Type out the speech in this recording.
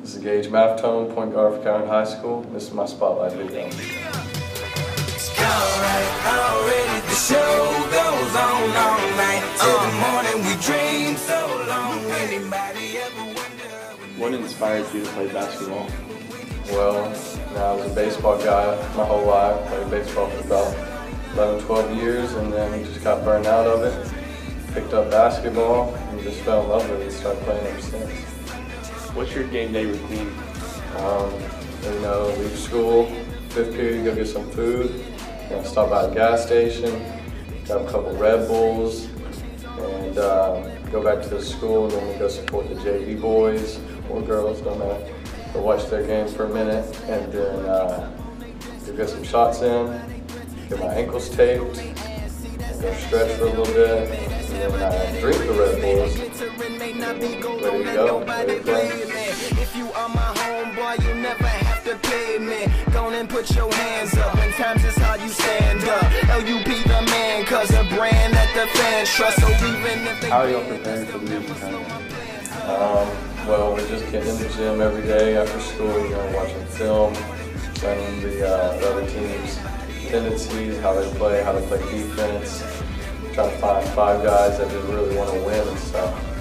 This is Gage Maffetone, point guard for Calhoun High School. This is my spotlight video. What inspired you to play basketball? Well, I was a baseball guy my whole life. Played baseball for about 11, 12 years, and then just got burned out of it. Picked up basketball and just fell in love with it and started playing ever since. What's your game day routine? Um, you know, leave school, fifth period, go get some food, you know, stop by a gas station, grab a couple Red Bulls, and uh, go back to the school, and then we go support the JV boys or girls, don't matter. Go watch their game for a minute, and then uh, go get some shots in, get my ankles taped, go stretch for a little bit, and then uh, drink the Red Bulls. Ready to go, ready to play. If you are my homeboy, you never have to pay me. Go and put your hands up. In times it's how you stand up. Lupe the man, cause a brand that the fans trust. So even if they How are y'all preparing for the music tournament? Um, well, we're just getting in the gym every day after school, you know, watching film, learning the, uh, the other teams' tendencies, how they play, how they play defense, trying to find five guys that just really want to win and stuff.